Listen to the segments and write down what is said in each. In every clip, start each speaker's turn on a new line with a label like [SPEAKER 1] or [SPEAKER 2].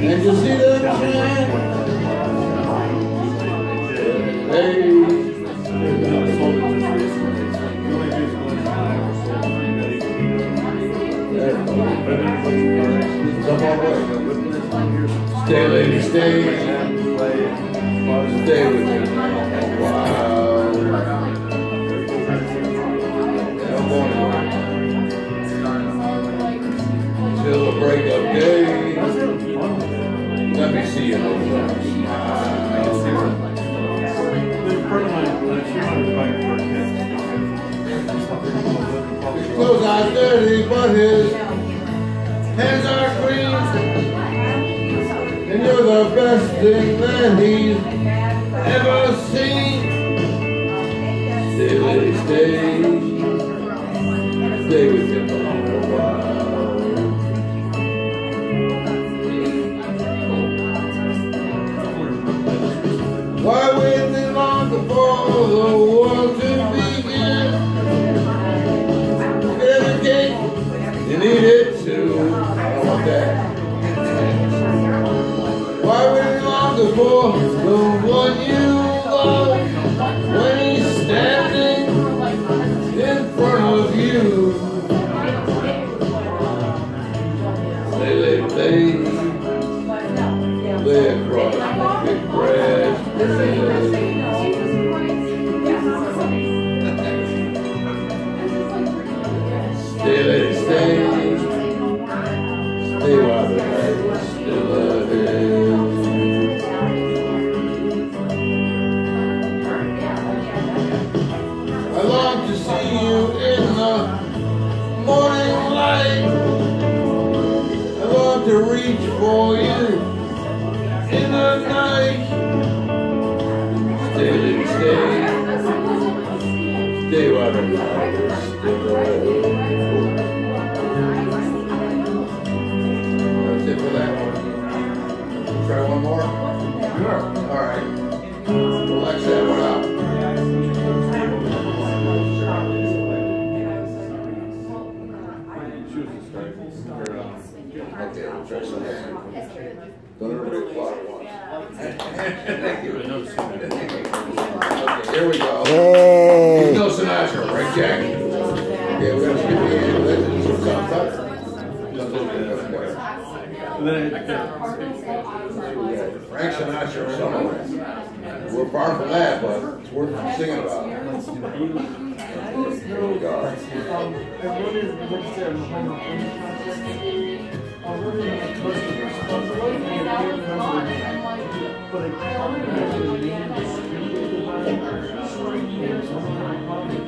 [SPEAKER 1] and you see them shine. Stay, lady, stay. Stay with. Wow. Come on. Till the break of day. Let me see you. Smile. Clothes are dirty, but his hands are. Thing that he's ever seen. Lady, stay. Stay with in the morning light. I want to reach for you in the night. Stay, lady, stay. For that one. Try one more? Sure. All right. Relax that one out. Okay, we'll try some. Don't everybody applaud at once. Thank you. Okay, here we go.
[SPEAKER 2] Hey.
[SPEAKER 1] No Sinatra, right, Jack? Yeah, we're gonna skip the end. Let's do some Frank Sinatra, somewhere. We're far from that, but it's worth singing about. Here we. The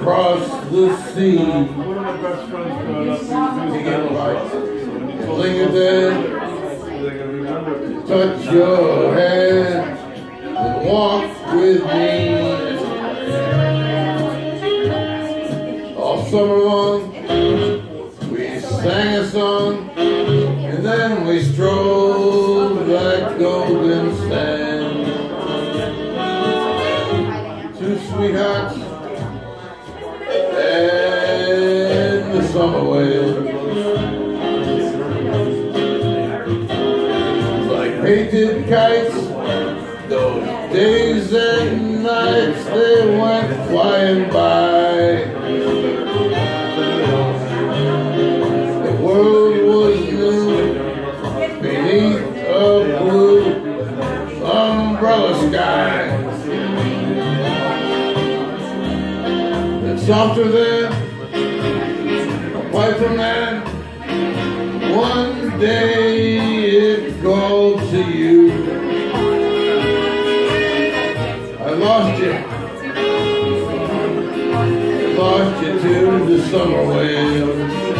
[SPEAKER 1] across the sea. Began like lingered there, touch your hand, and walk with me. All summer long, we sang a song, and then we strolled like golden sand. Two sweethearts painted kites, those days and nights they went flying by. The world was new beneath a blue umbrella sky. It's softer than a pipe man. One day it called to you. I lost you. I lost you to the summer waves.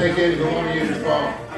[SPEAKER 1] Summer wind. Thank you wanting to use your phone.